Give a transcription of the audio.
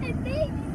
baby.